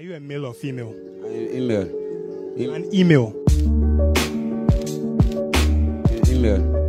Are you a male or female? I'm email. An email. email.